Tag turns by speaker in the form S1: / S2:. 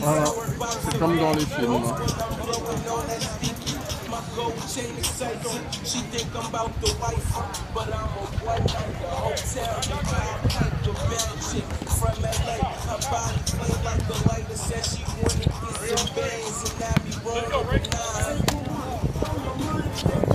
S1: Voilà, c'est comme dans les films. Hein.
S2: go chain exciting. She think I'm about the wife, but I'm a white at the hotel. I like a bad chick from LA. Her body clean like a lighter. Said she wanna get some bangs and I be running.